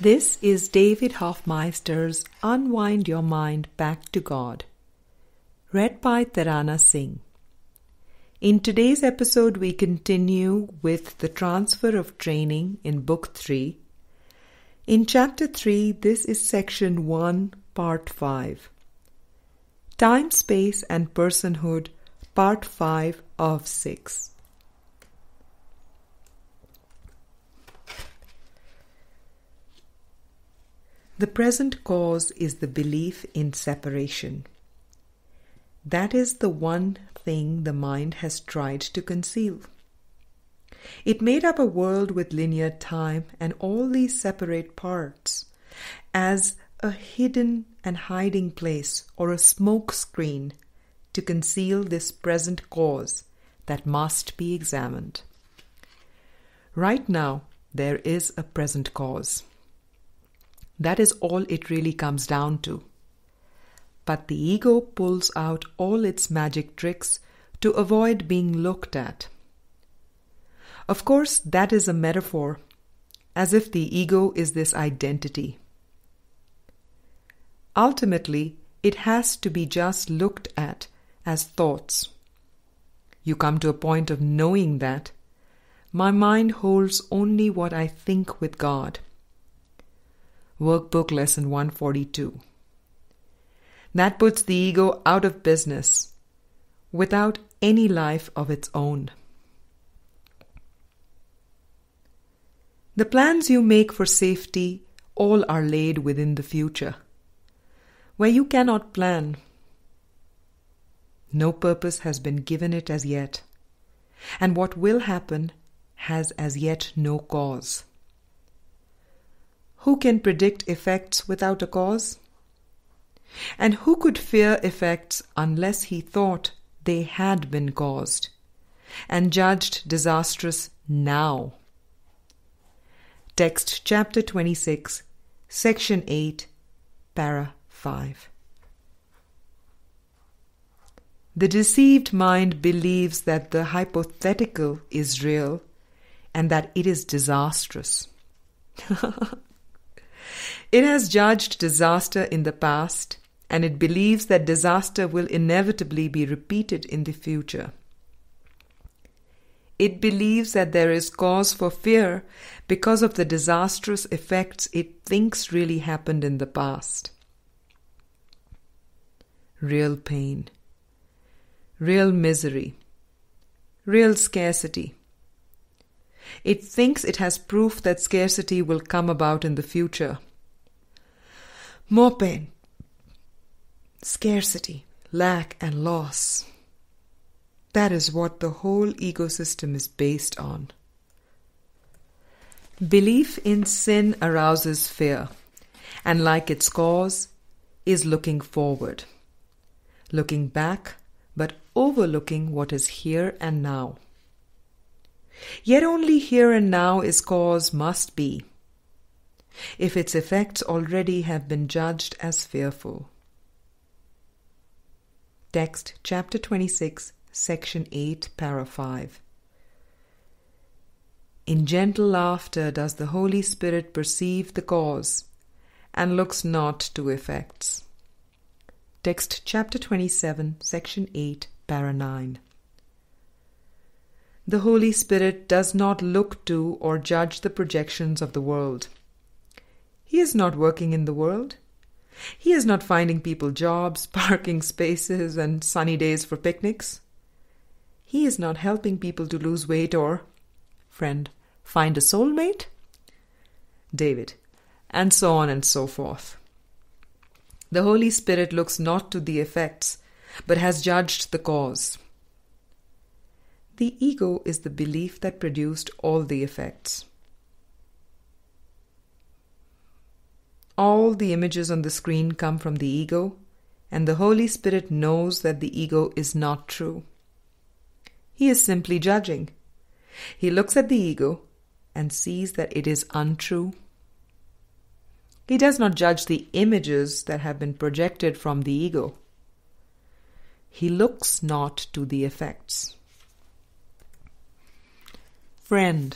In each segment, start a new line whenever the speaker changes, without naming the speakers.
This is David Hoffmeister's Unwind Your Mind Back to God, read by Tarana Singh. In today's episode, we continue with the transfer of training in Book 3. In Chapter 3, this is Section 1, Part 5. Time, Space, and Personhood, Part 5 of 6. The present cause is the belief in separation. That is the one thing the mind has tried to conceal. It made up a world with linear time and all these separate parts as a hidden and hiding place or a smoke screen to conceal this present cause that must be examined. Right now, there is a present cause. That is all it really comes down to. But the ego pulls out all its magic tricks to avoid being looked at. Of course, that is a metaphor, as if the ego is this identity. Ultimately, it has to be just looked at as thoughts. You come to a point of knowing that my mind holds only what I think with God. Workbook Lesson 142. That puts the ego out of business without any life of its own. The plans you make for safety all are laid within the future, where you cannot plan. No purpose has been given it as yet, and what will happen has as yet no cause. Who can predict effects without a cause? And who could fear effects unless he thought they had been caused and judged disastrous now? Text chapter 26, section 8, para 5. The deceived mind believes that the hypothetical is real and that it is disastrous. It has judged disaster in the past and it believes that disaster will inevitably be repeated in the future. It believes that there is cause for fear because of the disastrous effects it thinks really happened in the past. Real pain, real misery, real scarcity. It thinks it has proof that scarcity will come about in the future more pain, scarcity, lack, and loss. That is what the whole ecosystem is based on. Belief in sin arouses fear, and like its cause, is looking forward. Looking back, but overlooking what is here and now. Yet only here and now is cause must be if its effects already have been judged as fearful. Text chapter 26, section 8, para 5. In gentle laughter does the Holy Spirit perceive the cause and looks not to effects. Text chapter 27, section 8, para 9. The Holy Spirit does not look to or judge the projections of the world. He is not working in the world. He is not finding people jobs, parking spaces, and sunny days for picnics. He is not helping people to lose weight or, friend, find a soulmate. David, and so on and so forth. The Holy Spirit looks not to the effects, but has judged the cause. The ego is the belief that produced all the effects. All the images on the screen come from the ego, and the Holy Spirit knows that the ego is not true. He is simply judging. He looks at the ego and sees that it is untrue. He does not judge the images that have been projected from the ego. He looks not to the effects. Friend,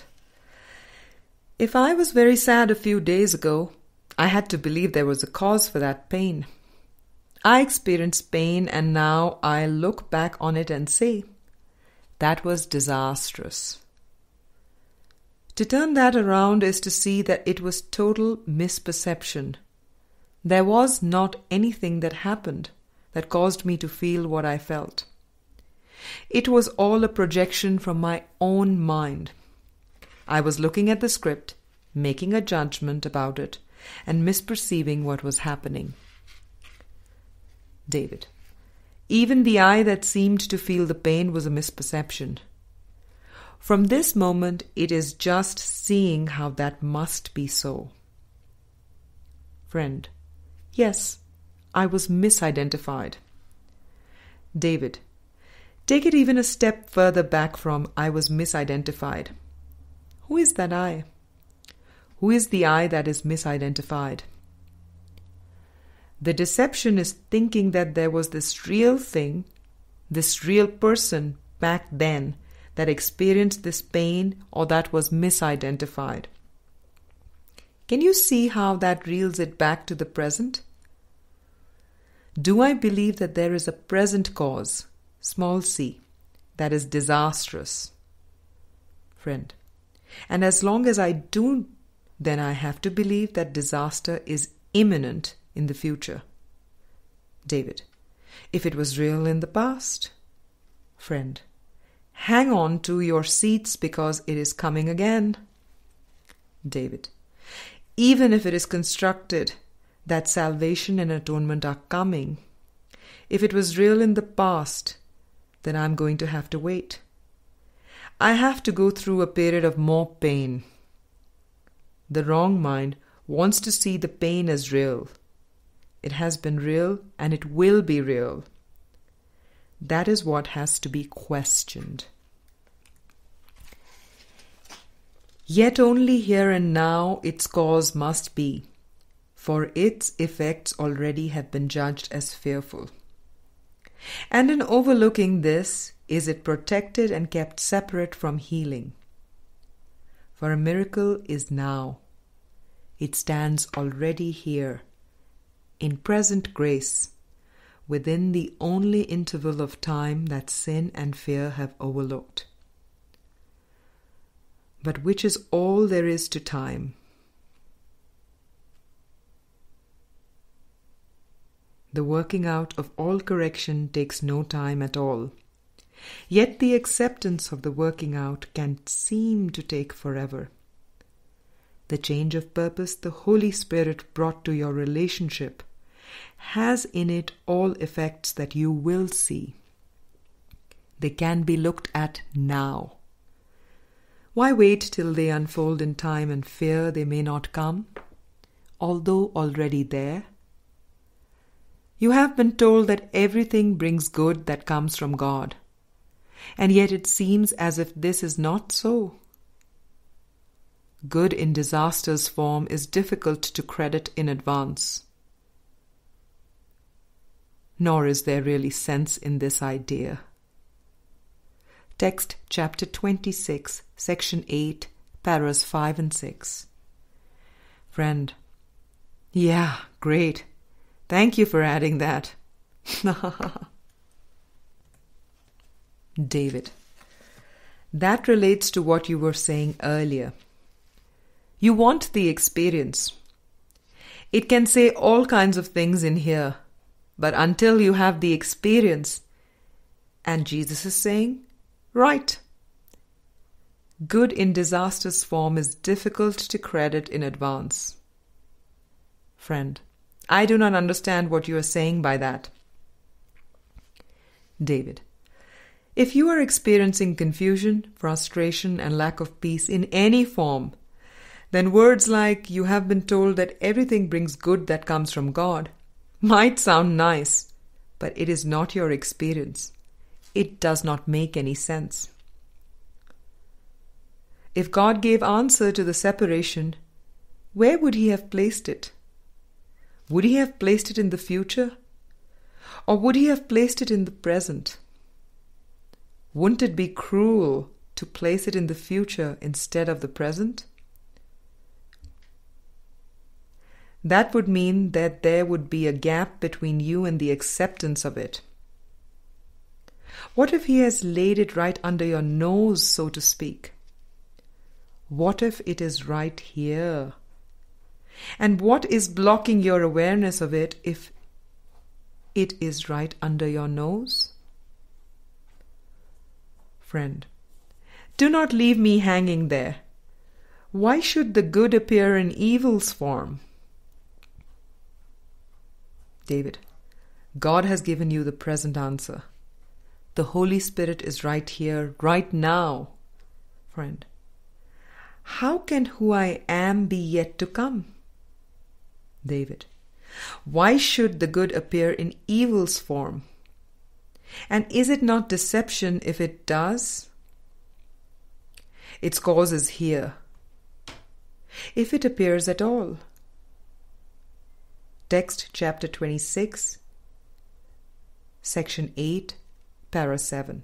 If I was very sad a few days ago, I had to believe there was a cause for that pain. I experienced pain and now I look back on it and say, that was disastrous. To turn that around is to see that it was total misperception. There was not anything that happened that caused me to feel what I felt. It was all a projection from my own mind. I was looking at the script, making a judgment about it, and misperceiving what was happening. David. Even the I that seemed to feel the pain was a misperception. From this moment, it is just seeing how that must be so. Friend. Yes, I was misidentified. David. Take it even a step further back from I was misidentified. Who is that I? Who is the I that is misidentified? The deception is thinking that there was this real thing, this real person back then that experienced this pain or that was misidentified. Can you see how that reels it back to the present? Do I believe that there is a present cause, small c, that is disastrous? Friend. And as long as I do, then I have to believe that disaster is imminent in the future. David. If it was real in the past. Friend. Hang on to your seats because it is coming again. David. Even if it is constructed that salvation and atonement are coming, if it was real in the past, then I'm going to have to wait. I have to go through a period of more pain. The wrong mind wants to see the pain as real. It has been real and it will be real. That is what has to be questioned. Yet only here and now its cause must be, for its effects already have been judged as fearful. And in overlooking this, is it protected and kept separate from healing? For a miracle is now. It stands already here in present grace within the only interval of time that sin and fear have overlooked. But which is all there is to time. The working out of all correction takes no time at all. Yet the acceptance of the working out can seem to take forever. The change of purpose the Holy Spirit brought to your relationship has in it all effects that you will see. They can be looked at now. Why wait till they unfold in time and fear they may not come, although already there? You have been told that everything brings good that comes from God, and yet it seems as if this is not so. Good in disaster's form is difficult to credit in advance nor is there really sense in this idea. Text chapter 26, section 8, paras 5 and 6. Friend, yeah, great. Thank you for adding that. David, that relates to what you were saying earlier. You want the experience. It can say all kinds of things in here but until you have the experience, and Jesus is saying, right. Good in disaster's form is difficult to credit in advance. Friend, I do not understand what you are saying by that. David, if you are experiencing confusion, frustration, and lack of peace in any form, then words like, you have been told that everything brings good that comes from God, might sound nice, but it is not your experience. It does not make any sense. If God gave answer to the separation, where would He have placed it? Would He have placed it in the future? Or would He have placed it in the present? Wouldn't it be cruel to place it in the future instead of the present? that would mean that there would be a gap between you and the acceptance of it. What if He has laid it right under your nose, so to speak? What if it is right here? And what is blocking your awareness of it if it is right under your nose? Friend, do not leave me hanging there. Why should the good appear in evil's form? David, God has given you the present answer. The Holy Spirit is right here, right now. Friend, how can who I am be yet to come? David, why should the good appear in evil's form? And is it not deception if it does? Its cause is here. If it appears at all. Text chapter 26, section 8, para 7.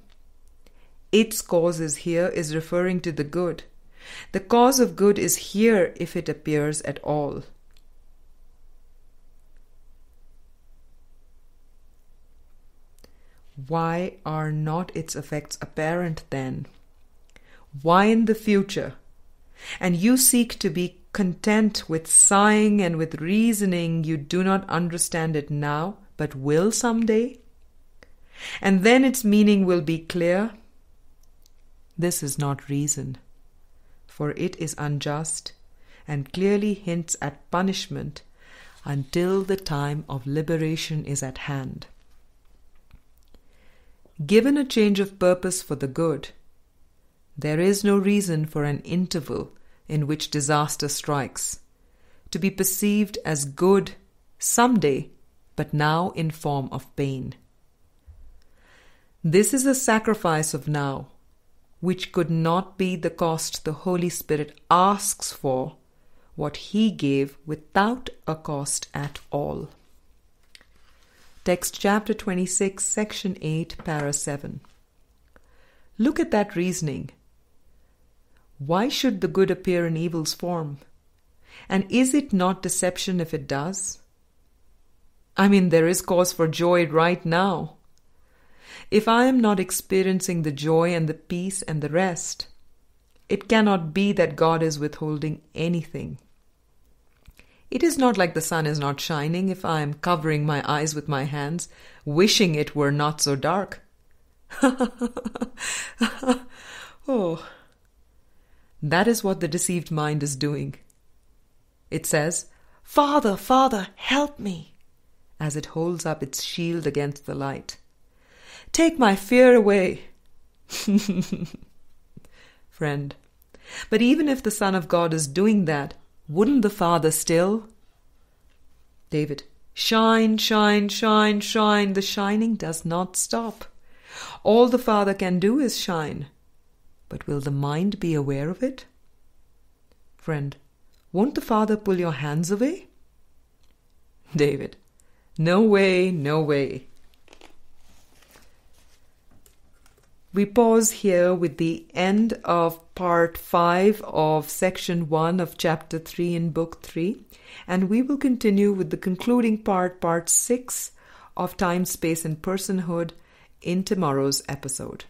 Its cause is here is referring to the good. The cause of good is here if it appears at all. Why are not its effects apparent then? Why in the future? And you seek to be content with sighing and with reasoning you do not understand it now, but will some day? And then its meaning will be clear? This is not reason, for it is unjust and clearly hints at punishment until the time of liberation is at hand. Given a change of purpose for the good, there is no reason for an interval in which disaster strikes, to be perceived as good some day, but now in form of pain. This is a sacrifice of now, which could not be the cost the Holy Spirit asks for, what He gave without a cost at all. Text chapter 26, section 8, para 7. Look at that reasoning. Why should the good appear in evil's form? And is it not deception if it does? I mean, there is cause for joy right now. If I am not experiencing the joy and the peace and the rest, it cannot be that God is withholding anything. It is not like the sun is not shining if I am covering my eyes with my hands, wishing it were not so dark. oh, that is what the deceived mind is doing. It says, Father, Father, help me, as it holds up its shield against the light. Take my fear away. Friend, but even if the Son of God is doing that, wouldn't the Father still? David, shine, shine, shine, shine. The shining does not stop. All the Father can do is shine. But will the mind be aware of it? Friend, won't the Father pull your hands away? David, no way, no way. We pause here with the end of part 5 of section 1 of chapter 3 in book 3, and we will continue with the concluding part, part 6 of time, space, and personhood in tomorrow's episode.